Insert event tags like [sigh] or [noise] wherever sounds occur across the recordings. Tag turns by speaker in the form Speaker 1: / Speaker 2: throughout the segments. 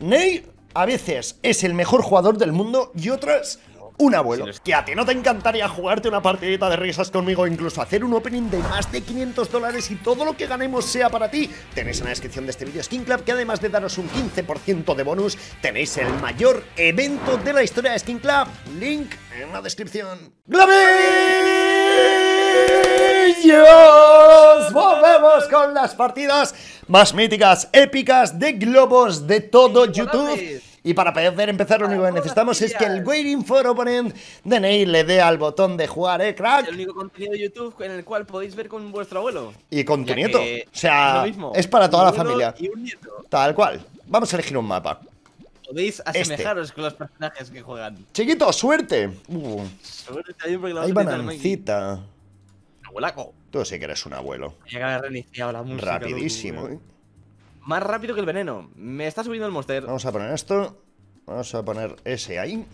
Speaker 1: Ney a veces es el mejor jugador del mundo y otras un abuelo. Que a ti no te encantaría jugarte una partidita de risas conmigo, incluso hacer un opening de más de 500 dólares y todo lo que ganemos sea para ti. Tenéis en la descripción de este vídeo Skin Club que además de daros un 15% de bonus, tenéis el mayor evento de la historia de Skin Club. Link en la descripción. ¡Globellos! Volvemos con las partidas más míticas, épicas de globos de todo YouTube. Y para poder empezar lo único que necesitamos es que el Waiting for Opponent de Ney le dé al botón de jugar, ¿eh, crack?
Speaker 2: Es el único contenido de YouTube en el cual podéis ver con vuestro abuelo.
Speaker 1: Y con tu nieto. O sea, es, para toda la familia. Tal cual. Vamos a elegir un mapa.
Speaker 2: Podéis este. asemejaros con los personajes que juegan.
Speaker 1: Chiquito, suerte. Uh. Suerte Hay banancita.
Speaker 2: Abuelaco.
Speaker 1: Tú sí que eres un abuelo.
Speaker 2: Llega reiniciado la música.
Speaker 1: Rapidísimo, ¿eh?
Speaker 2: Más rápido que el veneno. Me está subiendo el monster.
Speaker 1: Vamos a poner esto. Vamos a poner ese ahí.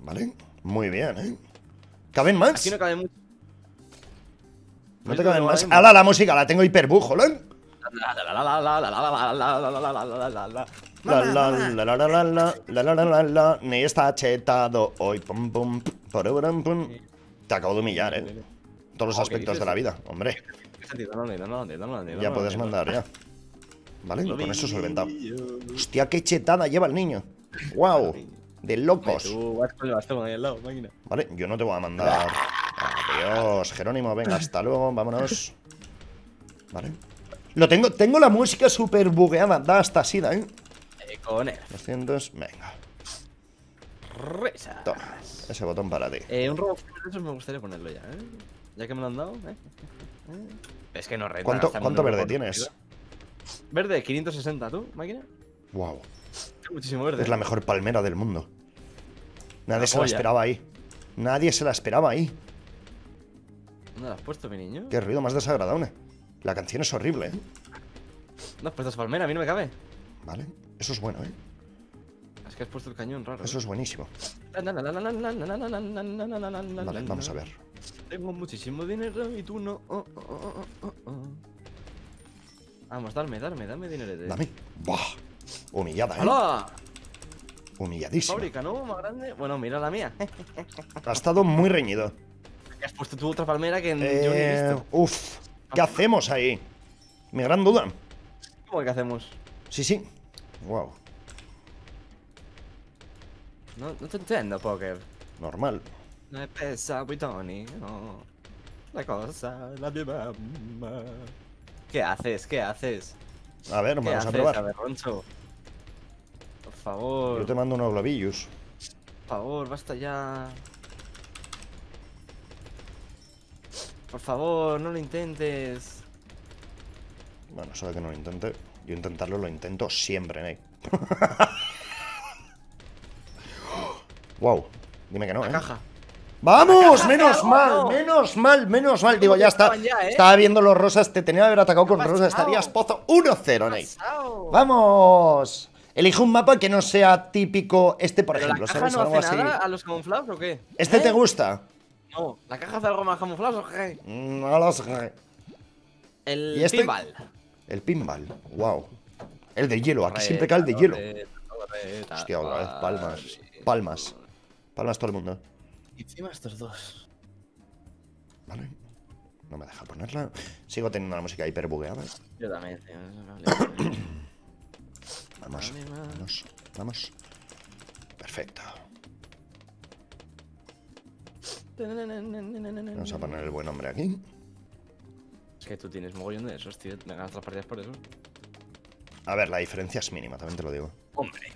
Speaker 1: Vale. Muy bien, ¿eh? ¿Caben más?
Speaker 2: Aquí no cabe mucho.
Speaker 1: No te caben más. ¡Hala, la música! La tengo hiperbujo, ¿no? Ni está chetado hoy. Te acabo de humillar, ¿eh? Todos los aspectos de la vida, hombre. Ya puedes mandar, ya. Vale, con eso solventado. Hostia, qué chetada lleva el niño. ¡Wow! De locos. Vale, yo no te voy a mandar. Adiós, Jerónimo, venga, hasta luego, vámonos. Vale. Lo tengo, tengo la música súper bugueada, da hasta sida, ¿eh?
Speaker 2: Con
Speaker 1: 200, venga. Toma, ese botón para ti.
Speaker 2: Eh, un robot de esos me gustaría ponerlo ya, ¿eh? Ya que me lo han dado, ¿eh? Es que no renta.
Speaker 1: ¿Cuánto, ¿cuánto verde tienes?
Speaker 2: Verde, 560, ¿tú, máquina?
Speaker 1: Wow.
Speaker 2: muchísimo verde.
Speaker 1: Es la mejor palmera del mundo. Nadie se la esperaba ahí. Nadie se la esperaba ahí.
Speaker 2: ¿Dónde la has puesto, mi niño?
Speaker 1: Qué ruido más desagradable. La canción es horrible, ¿eh?
Speaker 2: ¿Dónde has puesto esa palmera? A mí no me cabe.
Speaker 1: Vale, eso es bueno, ¿eh?
Speaker 2: Es que has puesto el cañón raro.
Speaker 1: Eso es buenísimo. Vale, vamos a ver.
Speaker 2: Tengo muchísimo dinero y tú no. Vamos, dame, dame, dame dinero.
Speaker 1: Dame. Buah. Humillada, ¿eh?
Speaker 2: ¡Hola!
Speaker 1: Humilladísima.
Speaker 2: Fábrica, ¿no? Más grande. Bueno, mira la mía.
Speaker 1: ha estado muy reñido.
Speaker 2: Has puesto tú otra palmera que
Speaker 1: eh, yo ni he visto. Uf. ¿Qué hacemos ahí? Mi gran duda.
Speaker 2: ¿Cómo que hacemos?
Speaker 1: Sí, sí. Wow.
Speaker 2: No, no te entiendo, Poker.
Speaker 1: Normal.
Speaker 2: No es pesa, Tony. No. La cosa, la misma. ¿Qué haces? ¿Qué haces?
Speaker 1: A ver, vamos a probar.
Speaker 2: A ver, Roncho. Por favor.
Speaker 1: Yo te mando unos globillos.
Speaker 2: Por favor, basta ya. Por favor, no lo intentes.
Speaker 1: Bueno, sabe que no lo intente. Yo intentarlo lo intento siempre, Nate. [laughs] wow. Dime que no,
Speaker 2: La
Speaker 1: ¿eh?
Speaker 2: caja.
Speaker 1: ¡Vamos! Menos mal, menos mal, menos mal. Digo, ya está. ¿eh? Estaba viendo los rosas, te tenía que haber atacado con rosas. Estarías pozo 1-0, Nate. ¡Vamos! Elige un mapa que no sea típico este, por ejemplo.
Speaker 2: La caja no hace así. nada a los camuflados o qué?
Speaker 1: ¿Este te ¿Eh? gusta?
Speaker 2: No, ¿la caja hace algo más camuflado o qué?
Speaker 1: No lo sé.
Speaker 2: El este? pinball.
Speaker 1: El pinball, wow. El de hielo, aquí siempre cae el de hielo. Hostia, otra vez, palmas. Palmas. Palmas todo el mundo.
Speaker 2: Y encima estos dos.
Speaker 1: Vale. No me deja ponerla. Sigo teniendo la música hiper bugueada.
Speaker 2: Yo también, [coughs]
Speaker 1: vamos, vamos, vamos. Perfecto. Vamos a poner el buen hombre aquí.
Speaker 2: Es que tú tienes mogollón de esos, tío. Me ganas las partidas por eso.
Speaker 1: A ver, la diferencia es mínima, también te lo digo.
Speaker 2: Hombre.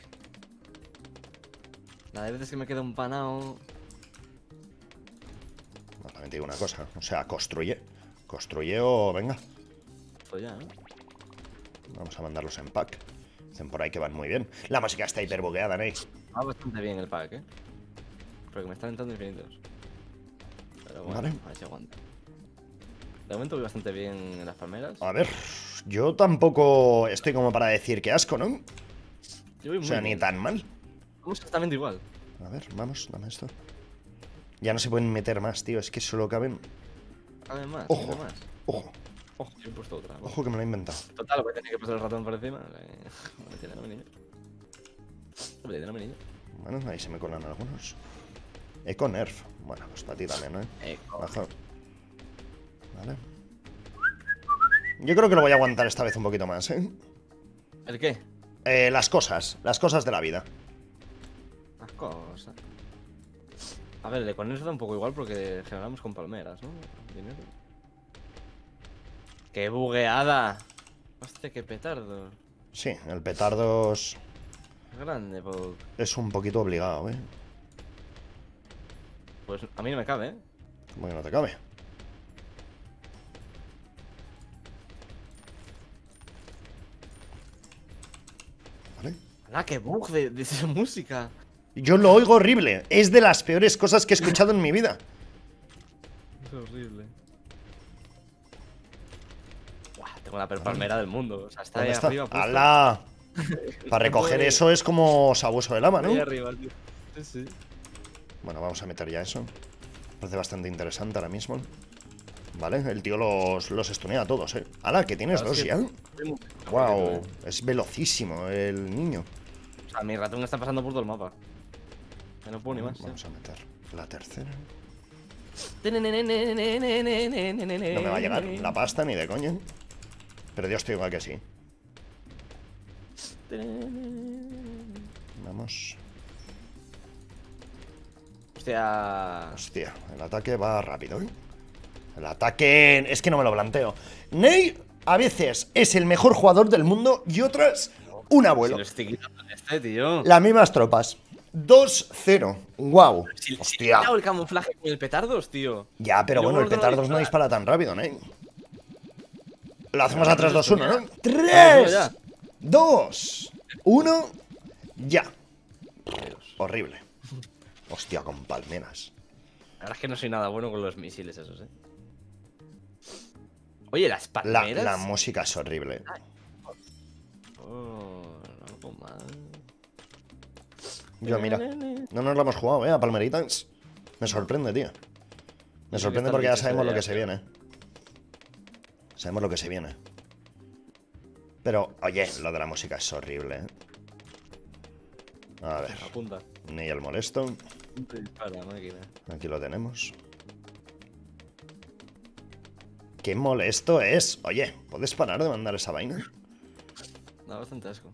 Speaker 2: La de veces que me queda un panao.
Speaker 1: No, también te digo una cosa. O sea, construye. Construye o venga.
Speaker 2: Pues ya, ¿eh?
Speaker 1: Vamos a mandarlos en pack. Dicen por ahí que van muy bien. La música está hiper bugueada, ¿no?
Speaker 2: Va bastante bien el pack, ¿eh? Porque me están entrando infinitos. Pero bueno, vale. a ver si aguanta. De momento voy bastante bien en las palmeras.
Speaker 1: A ver, yo tampoco estoy como para decir que asco, ¿no? o sea, ni tan mal.
Speaker 2: Vamos exactamente igual.
Speaker 1: A ver, vamos, dame esto. Ya no se pueden meter más, tío. Es que solo caben.
Speaker 2: Caben más.
Speaker 1: Ojo,
Speaker 2: más.
Speaker 1: ojo.
Speaker 2: Ojo, yo he puesto otra.
Speaker 1: Ojo que me lo he inventado.
Speaker 2: Total, voy a tener que pasar el ratón por encima. Vale, [laughs] niño. Vale, niño.
Speaker 1: Bueno, ahí se me colan algunos. Eco Nerf. Bueno, pues para ti también, ¿no?
Speaker 2: Eco.
Speaker 1: Vale. Yo creo que lo voy a aguantar esta vez un poquito más, ¿eh?
Speaker 2: ¿El qué?
Speaker 1: Eh, las cosas. Las cosas de la vida.
Speaker 2: Las cosas. A ver, el Eco Nerf da un poco igual porque generamos con palmeras, ¿no? Dinero. ¡Qué bugueada! Hostia, qué petardo.
Speaker 1: Sí, el petardo
Speaker 2: es... Grande,
Speaker 1: Es un poquito obligado, ¿eh?
Speaker 2: Pues a mí no me cabe, ¿eh?
Speaker 1: ¿Cómo que no te cabe?
Speaker 2: ¿Vale? ¡Ah, qué bug de, de esa música!
Speaker 1: Yo lo oigo horrible. Es de las peores cosas que he escuchado en mi vida.
Speaker 2: Es horrible. Tengo la perpalmera del mundo. O sea, está ahí arriba.
Speaker 1: ¡Hala! Para recoger eso es como sabueso de lama, ¿no?
Speaker 2: Ahí arriba, tío. Sí, sí.
Speaker 1: Bueno, vamos a meter ya eso. Parece bastante interesante ahora mismo. Vale, el tío los, los estunea a todos, ¿eh? ¡Hala! Que tienes dos ya. ¡Wow! Es velocísimo el niño.
Speaker 2: O sea, mi ratón está pasando por todo el mapa. No puedo ni más.
Speaker 1: Vamos a meter la tercera.
Speaker 2: No
Speaker 1: me va a llegar la pasta ni de coño. Pero Dios te diga que sí. Vamos.
Speaker 2: Hostia.
Speaker 1: Hostia, el ataque va rápido, ¿eh? El ataque... Es que no me lo planteo. Ney a veces es el mejor jugador del mundo y otras un abuelo.
Speaker 2: este, tío.
Speaker 1: Las mismas tropas. 2-0. Wow.
Speaker 2: Hostia. el camuflaje con el petardos, tío.
Speaker 1: Ya, pero bueno, el petardos no dispara tan rápido, Ney. Lo hacemos a 3, 2, 1, ¿no? 3, 2, 1, ya. Horrible. Hostia, con palmeras.
Speaker 2: La verdad es que no soy nada bueno con los misiles esos, eh. Oye, las palmeras.
Speaker 1: La, música es horrible.
Speaker 2: Oh, algo mal.
Speaker 1: Yo, mira, no nos lo hemos jugado, ¿eh? A palmeritas. Me sorprende, tío. Me sorprende porque ya sabemos lo que se viene. Sabemos lo que se viene. Pero, oye, lo de la música es horrible, ¿eh? A ver.
Speaker 2: Apunta.
Speaker 1: Ni el molesto. Aquí lo tenemos. Qué molesto es. Oye, ¿puedes parar de mandar esa vaina?
Speaker 2: Da bastante asco.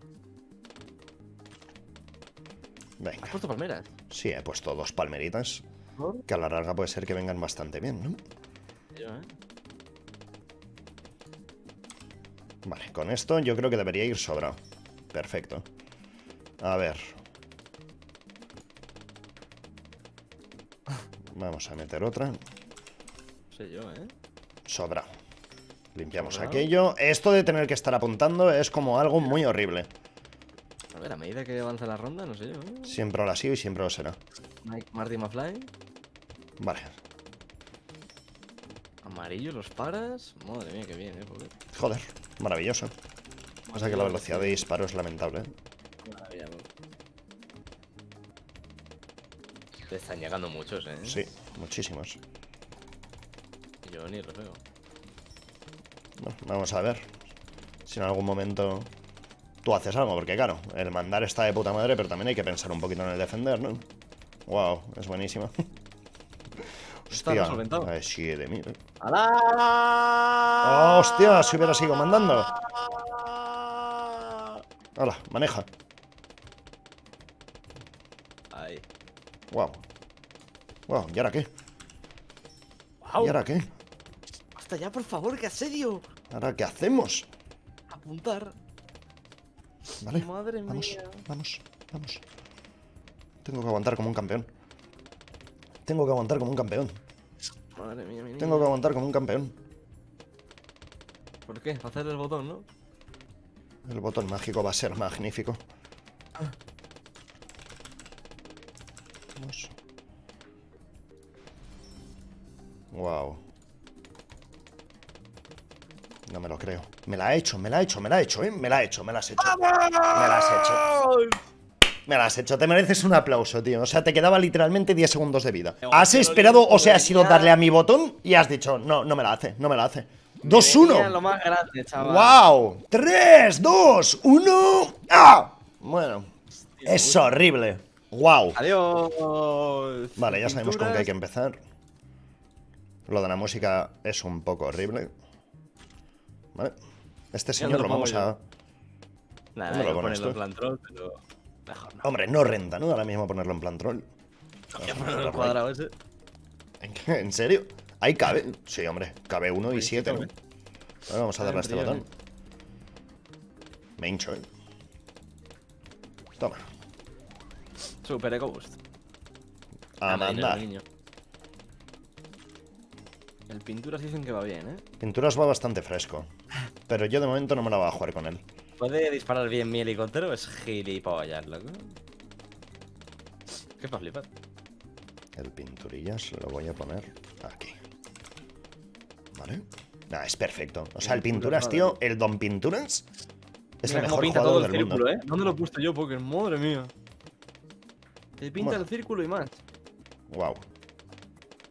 Speaker 1: Venga.
Speaker 2: ¿Has puesto palmeras?
Speaker 1: Sí, he puesto dos palmeritas. Que a la larga puede ser que vengan bastante bien, ¿no?
Speaker 2: Yo, ¿eh?
Speaker 1: Vale, con esto yo creo que debería ir sobrado. Perfecto. A ver. Vamos a meter otra.
Speaker 2: Sé yo, ¿eh?
Speaker 1: Sobra. Limpiamos aquello. Esto de tener que estar apuntando es como algo muy horrible.
Speaker 2: A ver, a medida que avanza la ronda, no sé yo. ¿eh?
Speaker 1: Siempre lo ha sido y siempre lo será.
Speaker 2: Mike Marty McFly.
Speaker 1: Vale.
Speaker 2: Amarillo, los paras. Madre mía, qué bien, eh.
Speaker 1: Joder. Maravilloso. Pasa que la velocidad de disparo es lamentable.
Speaker 2: Te están llegando muchos, ¿eh?
Speaker 1: Sí, muchísimos.
Speaker 2: Yo ni lo veo.
Speaker 1: vamos a ver si en algún momento tú haces algo, porque claro, el mandar está de puta madre, pero también hay que pensar un poquito en el defender, ¿no? Wow, es buenísimo. [laughs]
Speaker 2: Hostia,
Speaker 1: eh, sí, de mí. Eh.
Speaker 2: ¡Hala!
Speaker 1: ¡Hostia! Si hubiera sido mandando. ¡Hala! Maneja.
Speaker 2: Ahí.
Speaker 1: Wow. Wow, ¿y ahora qué? ¿Y ahora qué?
Speaker 2: Hasta ya, por favor, que asedio.
Speaker 1: ¿Ahora qué hacemos?
Speaker 2: Apuntar.
Speaker 1: Vale.
Speaker 2: Madre
Speaker 1: vamos, mía. Vamos, vamos. Tengo que aguantar como un campeón. Tengo que aguantar como un campeón.
Speaker 2: Madre mía, mi
Speaker 1: Tengo que aguantar como un campeón.
Speaker 2: ¿Por qué? Hacer el botón, ¿no?
Speaker 1: El botón mágico va a ser magnífico. Vamos. Wow. No me lo creo. Me la ha hecho, me la ha hecho, me la ha hecho, ¿eh? Me la ha hecho, me la has hecho. Me la has hecho. Me la has hecho, te mereces un aplauso, tío. O sea, te quedaba literalmente 10 segundos de vida. Has esperado, o sea, has sido darle a mi botón y has dicho, no, no me la hace, no me la hace. 2-1.
Speaker 2: lo más grande, chaval.
Speaker 1: ¡Wow! 3, 2, 1. ¡Ah! Bueno, es horrible. ¡Wow!
Speaker 2: Adiós.
Speaker 1: Vale, ya sabemos con qué hay que empezar. Lo de la música es un poco horrible. Vale. Este señor lo vamos a.
Speaker 2: Nada, lo ponerlo en plan troll, pero. Mejor no.
Speaker 1: Hombre, no renta, ¿no? Ahora mismo ponerlo en plan troll. [laughs]
Speaker 2: Voy a ponerlo en cuadrado ese.
Speaker 1: ¿En serio? Ahí cabe. Sí, hombre, cabe 1 y 7. ¿no? vamos a darle a este botón. Me hincho, eh. Toma.
Speaker 2: Super Eco Boost.
Speaker 1: A mandar.
Speaker 2: El Pinturas dicen que va bien, ¿eh?
Speaker 1: Pinturas va bastante fresco. Pero yo de momento no me la voy a jugar con él.
Speaker 2: ¿Puede disparar bien mi helicóptero? Es gilipollas, loco. ¿Qué para flipar?
Speaker 1: El pinturillas lo voy a poner aquí. ¿Vale? Nah, es perfecto. O sea, el pinturas, tío, el Don Pinturas es el mejor jugador del
Speaker 2: círculo,
Speaker 1: mundo.
Speaker 2: ¿eh? ¿Dónde lo he puesto yo, Poker? Madre mía. Te pinta el círculo y más.
Speaker 1: Wow.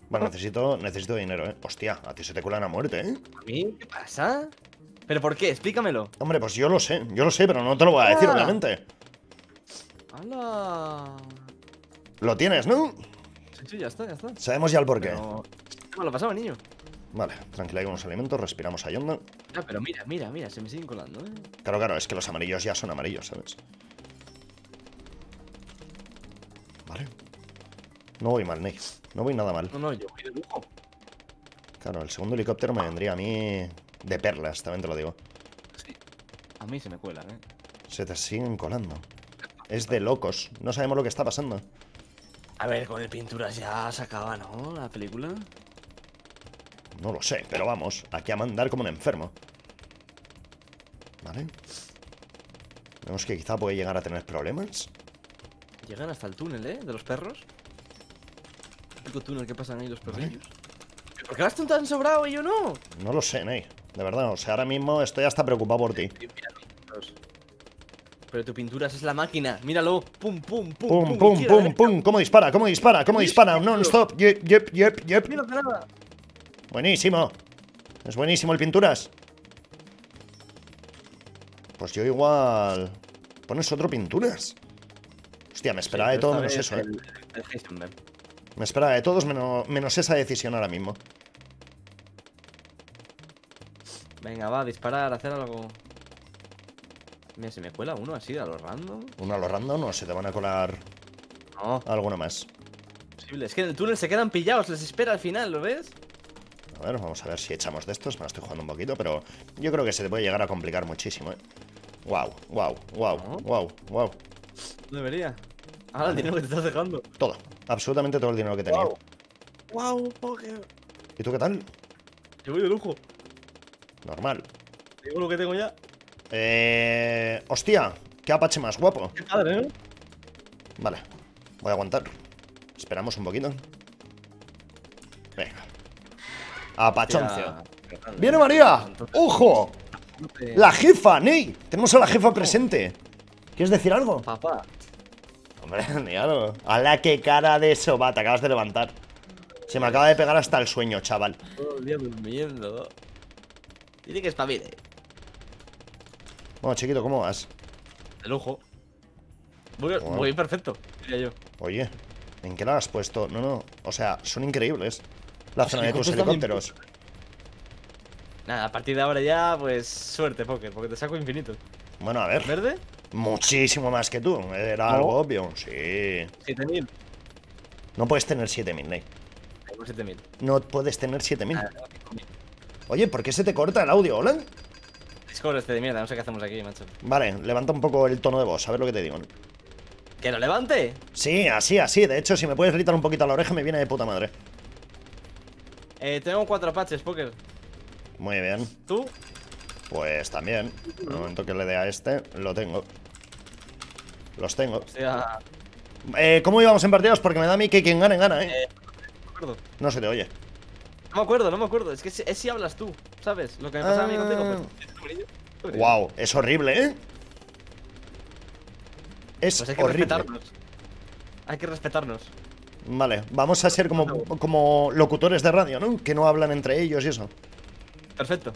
Speaker 1: Bueno, necesito, necesito dinero, ¿eh? Hostia, a ti se te cuelan a muerte, ¿eh?
Speaker 2: ¿A mí? ¿Qué pasa? ¿Pero por qué? Explícamelo.
Speaker 1: Hombre, pues yo lo sé, yo lo sé, pero no te lo voy a decir, ah. obviamente.
Speaker 2: ¡Hala!
Speaker 1: Lo tienes, ¿no?
Speaker 2: Sí, sí, ya está, ya está.
Speaker 1: Sabemos ya el porqué.
Speaker 2: Pero... ¿Cómo lo pasaba, niño?
Speaker 1: Vale, tranquila, hay unos alimentos, respiramos a onda.
Speaker 2: Ah, pero mira, mira, mira, se me siguen colando, ¿eh?
Speaker 1: Claro, claro, es que los amarillos ya son amarillos, ¿sabes? Vale. No voy mal, Ney. No voy nada mal.
Speaker 2: No, no, yo voy de lujo.
Speaker 1: Claro, el segundo helicóptero me vendría a mí de perlas, también te lo digo.
Speaker 2: Sí. A mí se me cuelan, ¿eh?
Speaker 1: Se te siguen colando. Es de locos. No sabemos lo que está pasando.
Speaker 2: A ver, con el pinturas ya se acaba, ¿no? La película.
Speaker 1: No lo sé, pero vamos. Aquí a mandar como un enfermo. Vale. Vemos que quizá puede llegar a tener problemas.
Speaker 2: Llegan hasta el túnel, ¿eh? De los perros. El túnel que pasan ahí los perrillos. ¿Por qué vas tú tan sobrado y yo no?
Speaker 1: No lo sé, Ney. De verdad, o sea, ahora mismo estoy hasta preocupado por ti.
Speaker 2: Pero tu pintura es la máquina. Míralo. Pum, pum, pum.
Speaker 1: Pum, pum, pum, pum. ¿Cómo dispara? ¿Cómo dispara? ¿Cómo dispara? Non-stop. Yep, yep, yep, yep. Buenísimo. Es buenísimo el pinturas. Pues yo igual... Pones otro pinturas. Hostia, me esperaba de todo menos eso, eh. Me esperaba de todos menos, menos esa decisión ahora mismo.
Speaker 2: Venga, va, a disparar, hacer algo. Mira, se me cuela uno así a lo random.
Speaker 1: ¿Uno a lo random no? Se te van a colar.
Speaker 2: No.
Speaker 1: Alguno más.
Speaker 2: Posible. Es que en el túnel se quedan pillados, les espera al final, ¿lo ves?
Speaker 1: A ver, vamos a ver si echamos de estos. Me lo estoy jugando un poquito, pero yo creo que se te puede llegar a complicar muchísimo, ¿eh? Wow, wow, wow, wow, wow.
Speaker 2: No debería. Ahora el dinero que te estás dejando.
Speaker 1: Todo, absolutamente todo el dinero que tenía.
Speaker 2: Wow, wow
Speaker 1: ¿Y tú qué tal?
Speaker 2: Yo voy de lujo.
Speaker 1: Normal.
Speaker 2: ¿Te digo lo que tengo ya?
Speaker 1: Eh. Hostia, qué apache más guapo.
Speaker 2: Qué padre, ¿eh?
Speaker 1: Vale, voy a aguantar. Esperamos un poquito. Venga. Apachoncio. ¡Viene María! ¡Ojo! La jefa, Ney. Tenemos a la jefa presente. ¿Quieres decir algo?
Speaker 2: Papá.
Speaker 1: Hombre, [laughs] niado. ¡Hala, qué cara de eso! Va, te acabas de levantar. Se me acaba de pegar hasta el sueño, chaval.
Speaker 2: Todo el día durmiendo. Dile que espabile.
Speaker 1: Bueno, chiquito, ¿cómo vas?
Speaker 2: De lujo. Voy, perfecto, diría yo.
Speaker 1: Oye, ¿en qué la has puesto? No, no. O sea, son increíbles. La zona de tus helicópteros.
Speaker 2: Nada, a partir de ahora ya, pues suerte, Poker, porque te saco infinito.
Speaker 1: Bueno, a ver.
Speaker 2: ¿Verde?
Speaker 1: Muchísimo más que tú. Era algo obvio. Sí.
Speaker 2: 7000.
Speaker 1: No puedes tener 7000, Ney.
Speaker 2: Tengo 7000.
Speaker 1: No puedes tener 7000. Oye, ¿por qué se te corta el audio, hola?
Speaker 2: Discord este de mierda, no sé qué hacemos aquí, macho.
Speaker 1: Vale, levanta un poco el tono de voz, a ver lo que te digo.
Speaker 2: ¿Que lo levante?
Speaker 1: Sí, así, así. De hecho, si me puedes gritar un poquito a la oreja, me viene de puta madre.
Speaker 2: Eh, tengo cuatro patches, Poker.
Speaker 1: Muy bien.
Speaker 2: ¿Tú?
Speaker 1: Pues también. En el momento que le dé a este, lo tengo. Los tengo.
Speaker 2: O sea...
Speaker 1: Eh, ¿Cómo íbamos en partidos? Porque me da a mí que quien gane, gana, ¿eh?
Speaker 2: eh no
Speaker 1: se te oye.
Speaker 2: No me acuerdo, no me acuerdo. Es que es si hablas tú, ¿sabes? Lo que me pasa a mí contigo.
Speaker 1: Pues, wow, es horrible, ¿eh? Es
Speaker 2: pues hay que
Speaker 1: horrible.
Speaker 2: respetarnos. Hay que respetarnos.
Speaker 1: Vale, vamos a ser como, como locutores de radio, ¿no? Que no hablan entre ellos y eso.
Speaker 2: Perfecto.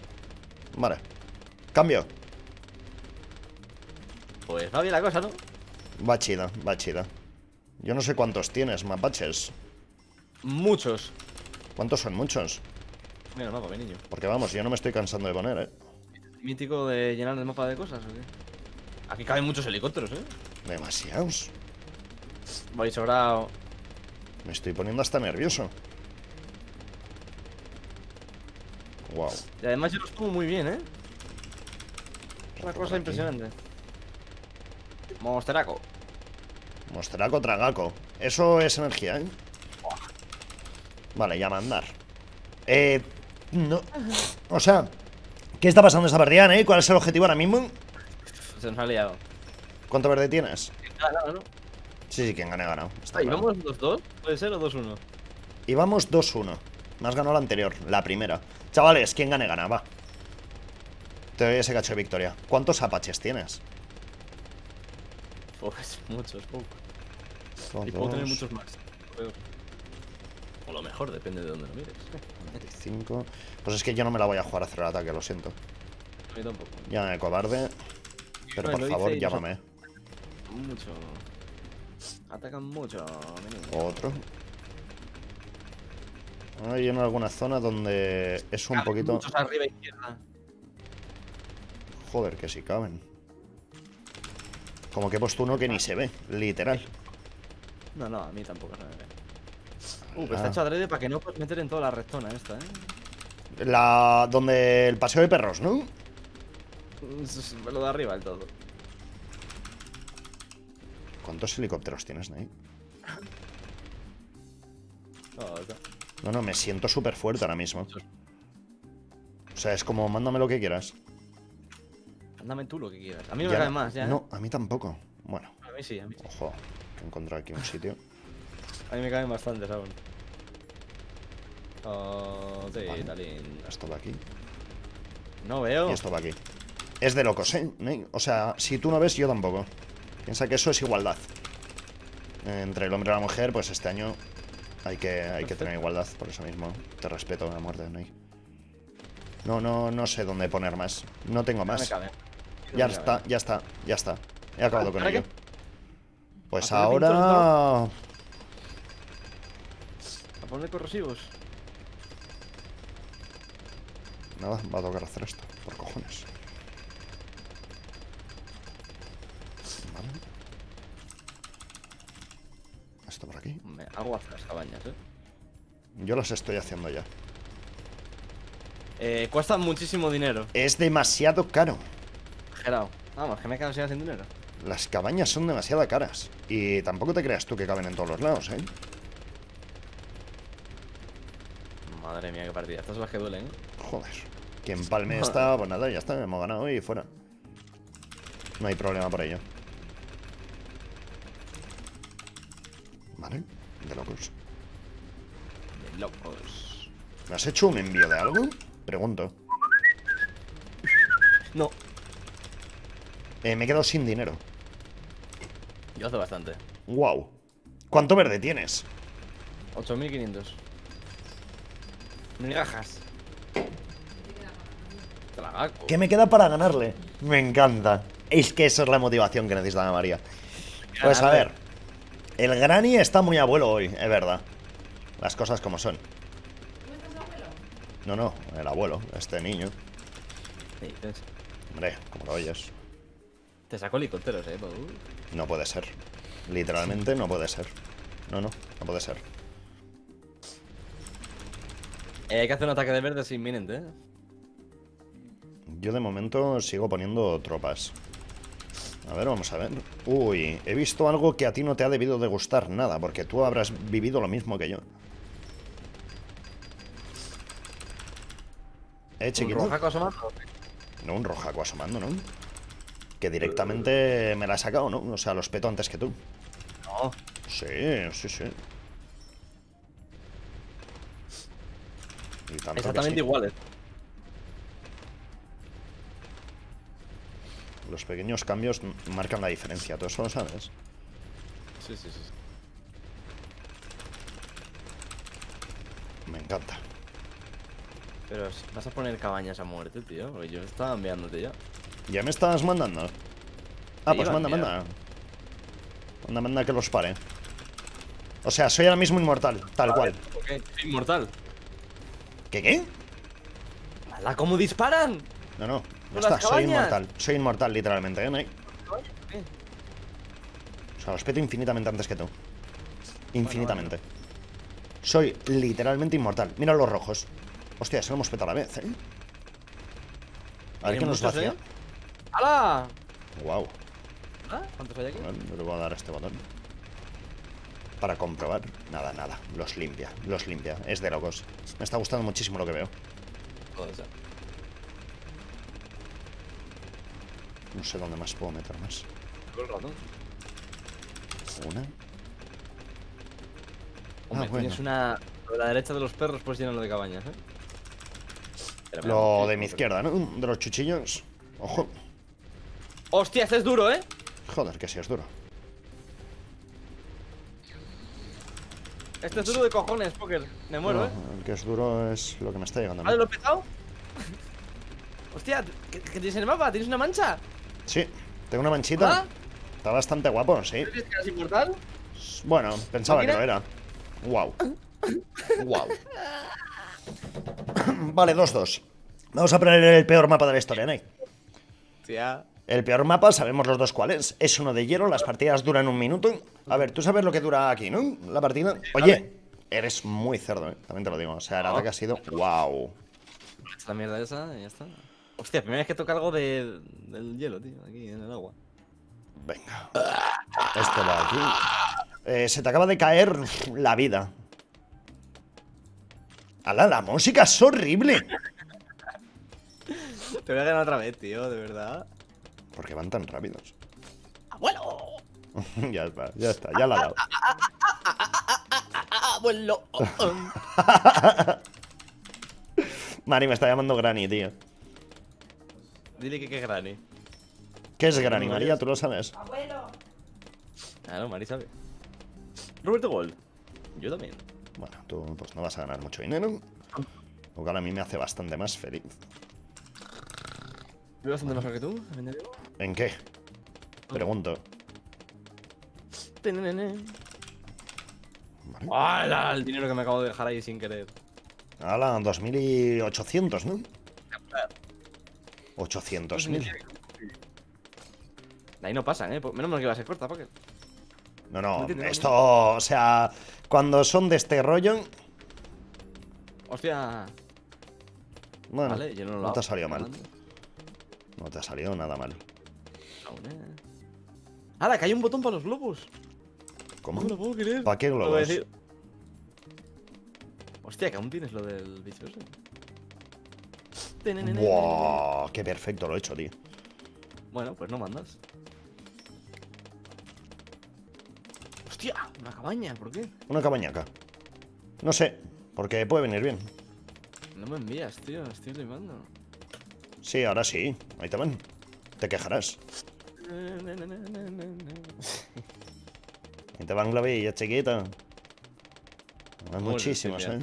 Speaker 1: Vale. Cambio.
Speaker 2: Pues va bien la cosa, ¿no?
Speaker 1: Va chida, va chida. Yo no sé cuántos tienes, mapaches.
Speaker 2: Muchos.
Speaker 1: ¿Cuántos son muchos?
Speaker 2: Mira el mapa, mi niño.
Speaker 1: Porque vamos, yo no me estoy cansando de poner, ¿eh?
Speaker 2: ¿Mítico de llenar el mapa de cosas o qué? Aquí caben muchos helicópteros, ¿eh?
Speaker 1: Demasiados.
Speaker 2: Voy sobrado.
Speaker 1: Me estoy poniendo hasta nervioso. Wow.
Speaker 2: Y además yo los pongo muy bien, ¿eh? Una cosa impresionante. Monsteraco.
Speaker 1: Monsteraco Tragaco. Eso es energía, ¿eh? Vale, ya mandar. Eh. No. O sea, ¿qué está pasando esta partida, eh? ¿Cuál es el objetivo ahora mismo?
Speaker 2: Se nos ha liado.
Speaker 1: ¿Cuánto verde tienes?
Speaker 2: Ganado, ¿no?
Speaker 1: Sí, sí, quien gane, ha ganado.
Speaker 2: Está ¿Y vamos 2-2? ¿Puede ser o 2-1?
Speaker 1: Y vamos 2-1. Más ganó la anterior, la primera. Chavales, quien gane, gana, va. Te doy ese cacho de victoria. ¿Cuántos apaches tienes?
Speaker 2: Pues muchos, poco. y puedo tener muchos más. O lo mejor, depende de dónde lo mires.
Speaker 1: 25. Pues es que yo no me la voy a jugar a hacer el ataque, lo siento.
Speaker 2: A mí tampoco.
Speaker 1: Llámame cobarde. Pero por favor, llámame.
Speaker 2: Mucho. Atacan mucho.
Speaker 1: Otro. Hay en alguna zona donde es un poquito.
Speaker 2: Muchos arriba izquierda.
Speaker 1: Joder, que si caben. Como que he puesto uno que ni se ve, literal.
Speaker 2: No, no, a mí tampoco se me ve. Uh, pero está hecho adrede para que no puedas meter en toda la rectona esta, ¿eh?
Speaker 1: La... donde el paseo de perros, ¿no?
Speaker 2: Lo de arriba el todo.
Speaker 1: ¿Cuántos helicópteros tienes, Nate? [laughs]
Speaker 2: Oh,
Speaker 1: no, no, me siento súper fuerte ahora mismo. O sea, es como, mándame lo que quieras.
Speaker 2: Mándame tú lo que quieras. A mí no me cae más, ya.
Speaker 1: No, a mí tampoco. Bueno.
Speaker 2: A mí sí, a mí sí.
Speaker 1: Ojo, que encontrar aquí un sitio.
Speaker 2: A mí me caen bastantes aún. Oh, sí,
Speaker 1: vale. Esto va aquí.
Speaker 2: No veo.
Speaker 1: Y esto va aquí. Es de locos, ¿eh? O sea, si tú no ves, yo tampoco. Piensa que eso es igualdad. Entre el hombre y la mujer, pues este año hay que, hay que tener igualdad, por eso mismo. Te respeto a muerte, Ney. No, no, no sé dónde poner más. No tengo más. ya está, ya está, ya está. He acabado con ello. Pues ahora...
Speaker 2: ¿A poner corrosivos?
Speaker 1: Nada, va a tocar hacer esto, por cojones. Esto por aquí.
Speaker 2: Me hago hacer las cabañas, eh.
Speaker 1: Yo las estoy haciendo ya.
Speaker 2: Eh, cuesta muchísimo dinero.
Speaker 1: Es demasiado caro.
Speaker 2: Gerao. Vamos, que me he quedado sin dinero.
Speaker 1: Las cabañas son demasiado caras. Y tampoco te creas tú que caben en todos los lados, ¿eh?
Speaker 2: Madre mía, qué partida. Estas son las que duelen.
Speaker 1: Joder. Que empalme [laughs] esta, pues nada, ya está, hemos ganado y fuera. No hay problema por ello. Vale, de locos.
Speaker 2: De locos.
Speaker 1: ¿Me has hecho un envío de algo? Pregunto.
Speaker 2: No.
Speaker 1: Eh, me he quedado sin dinero.
Speaker 2: Yo hace bastante.
Speaker 1: Wow. ¿Cuánto verde tienes?
Speaker 2: 8500. Migajas.
Speaker 1: ¿Qué me queda para ganarle? Me encanta. Es que esa es la motivación que necesita María. Pues a ver. El Granny está muy abuelo hoy, es verdad. Las cosas como son. No, no, el abuelo, este niño. Hombre, como lo oyes.
Speaker 2: Te sacó helicópteros, eh,
Speaker 1: No puede ser. Literalmente no puede ser. No, no, no puede ser.
Speaker 2: Eh, hay que hacer un ataque de verdes inminente, eh.
Speaker 1: Yo de momento sigo poniendo tropas. A ver, vamos a ver. Uy, he visto algo que a ti no te ha debido de gustar nada, porque tú habrás vivido lo mismo que yo. ¿Eh, chiquito?
Speaker 2: ¿Un rojaco asomando?
Speaker 1: No, un rojaco asomando, ¿no? Que directamente me la ha sacado, ¿no? O sea, los peto antes que tú.
Speaker 2: No.
Speaker 1: Sí, sí, sí.
Speaker 2: Exactamente iguales.
Speaker 1: Los pequeños cambios marcan la diferencia, ¿tú eso lo sabes?
Speaker 2: Sí, sí, sí.
Speaker 1: Me encanta.
Speaker 2: Pero vas a poner cabañas a muerte, tío. Porque yo estaba enviándote ya.
Speaker 1: ¿Ya me estás mandando? Ah, pues manda, manda. Manda, manda que los pare. O sea, soy ahora mismo inmortal, tal cual.
Speaker 2: ¿Qué? ¿Inmortal?
Speaker 1: ¿Qué qué?
Speaker 2: ¿La cómo disparan?
Speaker 1: No, no, no está, soy inmortal. Soy inmortal, literalmente, ¿eh? O sea, respeto infinitamente antes que tú. Infinitamente. Soy literalmente inmortal. Mira los rojos. Hostia, se lo hemos petado a la vez, ¿eh? A ver qué nos vacía.
Speaker 2: Eh? ¡Hala!
Speaker 1: Wow.
Speaker 2: ¿Ah? ¿Cuántos hay aquí?
Speaker 1: No, le voy a dar este botón. Para comprobar. Nada, nada. Los limpia, los limpia. Es de locos. Me está gustando muchísimo lo que veo. No sé dónde más puedo meter más. Una.
Speaker 2: Hombre, ah, tienes una. A la derecha de los perros, pues llenarlo de cabañas, ¿eh?
Speaker 1: Lo de mi izquierda, ¿no? De los chuchillos. Ojo.
Speaker 2: Hostia, este es duro, ¿eh?
Speaker 1: Joder, que sí es duro.
Speaker 2: Este es duro de cojones, Poker. Me muero, ¿eh?
Speaker 1: El que es duro es lo que me está llegando.
Speaker 2: ¿Vale, lo he petado? Hostia, ¿qué, tienes en el mapa? ¿Tienes una mancha?
Speaker 1: Sí, tengo una manchita. ¿Ah? Está bastante guapo, sí.
Speaker 2: ¿Crees que eras inmortal?
Speaker 1: Bueno, pensaba que lo era. Wow. wow. vale, 2-2. Vamos a poner el peor mapa de la historia, Nate.
Speaker 2: Tía.
Speaker 1: El peor mapa, sabemos los dos cuáles. Es uno de hielo, las partidas duran un minuto. A ver, tú sabes lo que dura aquí, ¿no? La partida. Oye, eres muy cerdo, ¿eh? También te lo digo. O sea, la verdad que ha sido. ¡Wow!
Speaker 2: Esta mierda esa y ya está. Hostia, primera vez que toca algo de, del hielo, tío, aquí en el agua.
Speaker 1: Venga. Esto va aquí. Eh, se te acaba de caer la vida. ¡Hala, la música es horrible!
Speaker 2: Te voy a ganar otra vez, tío, de verdad.
Speaker 1: ¿Por qué van tan rápidos?
Speaker 2: ¡Abuelo! [laughs]
Speaker 1: ya está, ya está, ya la ha dado.
Speaker 2: ¡Abuelo!
Speaker 1: Mari me está llamando Granny, tío.
Speaker 2: Dile que qué es Granny.
Speaker 1: ¿Qué es Granny, María? ¿Tú lo sabes?
Speaker 2: ¡Abuelo! Claro, Mari sabe. Roberto Gold. Yo también.
Speaker 1: Bueno, tú pues no vas a ganar mucho dinero. Lo cual a mí me hace bastante más feliz.
Speaker 2: ¿Yo bastante mejor que tú?
Speaker 1: ¿En qué? Pregunto.
Speaker 2: ¡Hala! El dinero que me acabo de dejar ahí sin querer.
Speaker 1: ¡Hala! 2.800, ¿no? 800.000.
Speaker 2: ahí no pasan, ¿eh? Menos mal que va a ser corta, porque...
Speaker 1: No, no, esto, o sea, cuando son de este rollo...
Speaker 2: Hostia...
Speaker 1: Bueno, no, te ha salido mal. No te ha salido nada mal.
Speaker 2: ¡Hala, que hay un botón para los globos!
Speaker 1: ¿Cómo?
Speaker 2: No lo puedo creer.
Speaker 1: ¿Para qué globos?
Speaker 2: Hostia, que aún tienes lo del bicho ese.
Speaker 1: ¡Wow! ¡Qué perfecto lo he hecho, tío!
Speaker 2: Bueno, pues no mandas. ¡Hostia! Una cabaña, ¿por qué?
Speaker 1: Una cabaña acá. No sé, porque puede venir bien.
Speaker 2: No me envías, tío, estoy limando.
Speaker 1: Sí, ahora sí. Ahí te van. Te quejarás. Ahí te van globillas, chiquita. Hay muchísimos, eh.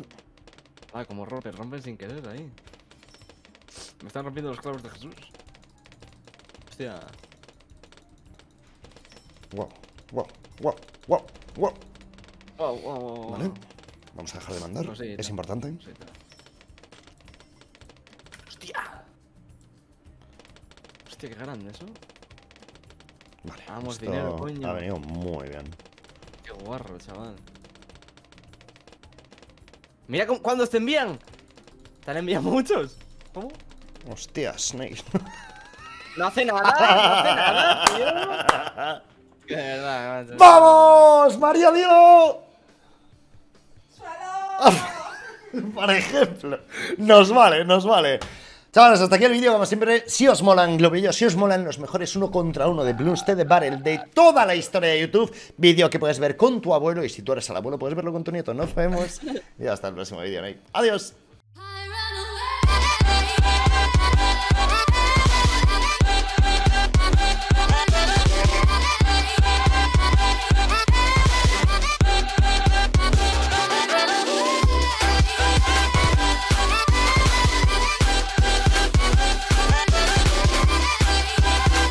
Speaker 2: Ah, como rompe, rompen sin querer ahí. Me están rompiendo los clavos de Jesús. Hostia.
Speaker 1: Wow, wow, wow, wow, wow.
Speaker 2: Wow, wow, wow.
Speaker 1: Vale. Vamos a dejar de mandar. es importante.
Speaker 2: Hostia. Hostia, qué grande eso.
Speaker 1: Vale.
Speaker 2: Vamos, dinero, coño.
Speaker 1: Ha venido muy bien.
Speaker 2: Qué guarro, chaval. Mira cuando te envían. Te han enviado muchos. ¿Cómo?
Speaker 1: Hostia, Snake.
Speaker 2: No hace nada, no hace nada, tío. [laughs] Qué verdad,
Speaker 1: ¡Vamos! ¡María Dio! [laughs] Por ejemplo. Nos vale, nos vale. Chavales, hasta aquí el vídeo, como siempre, si os molan globillos, si os molan los mejores uno contra uno de Bloomstead de Barrel de toda la historia de YouTube, vídeo que puedes ver con tu abuelo y si tú eres el abuelo puedes verlo con tu nieto. Nos vemos [laughs] y hasta el próximo vídeo, Adiós.